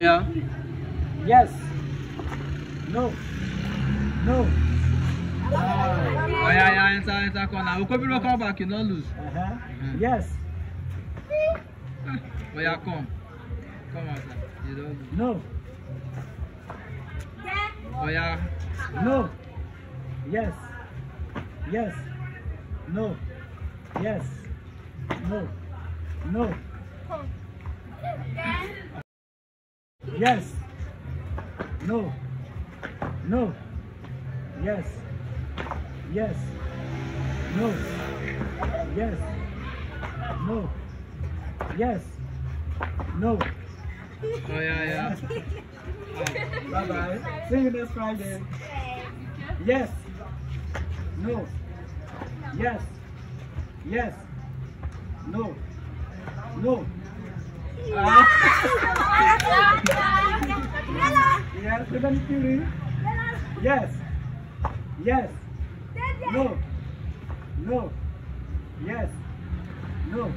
Yeah. Yes. No. No. Oh yeah, yeah, enter, enter corner. Okobiro come back, you no lose. Uh-huh. Yes. Oh yeah, come. Come outside. You don't lose. No. Oh yeah. No. Yes. Yes. No. Yes. No. No. Yes. No. No. Yes. Yes. No. Yes. No. Yes. No. Oh yeah, yeah. Bye bye. See you next Friday. Yes. No. Yes. Yes. No. No. Yes. We're gonna kill you. Yes. Yes. No. No. Yes. No.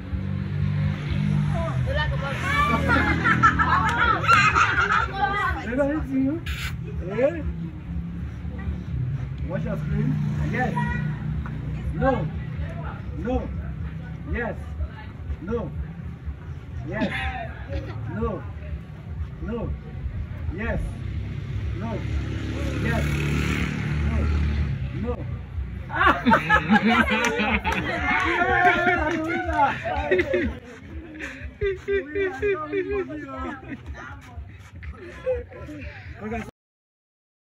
We're gonna you. Eh? Watch your screen. Yes. No. No. Yes. No. Yes. No. No. Yes. No. Yes. No. No. Ah!